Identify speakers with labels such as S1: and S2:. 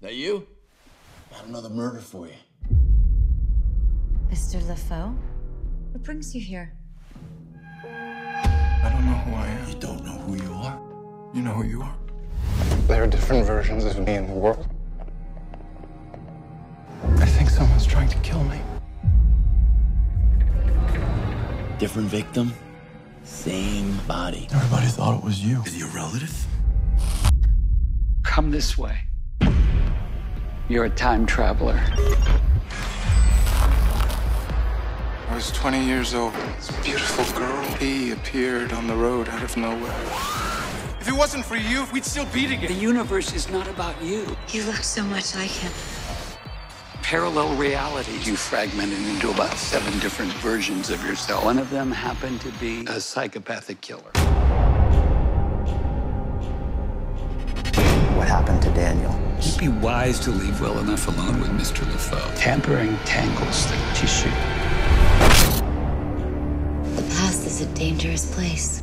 S1: That you? Got another murder for you.
S2: Mr. LaFoe? What brings you here?
S3: I don't know who I am.
S1: You don't know who you are?
S3: You know who you are.
S4: There are different versions of me in the world. I think someone's trying to kill me.
S1: Different victim, same body.
S3: Everybody thought it was you.
S1: Is he a relative?
S5: Come this way. You're a time traveler.
S4: I was 20 years old. This beautiful girl. He appeared on the road out of nowhere. If it wasn't for you, we'd still be together.
S5: The universe is not about you.
S2: You look so much like him.
S5: Parallel realities. You fragmented into about seven different versions of yourself. One of them happened to be a psychopathic killer.
S6: What happened to Daniel?
S5: You'd be wise to leave well enough alone with Mr. LaFoe. Tampering tangles the tissue.
S2: The past is a dangerous place.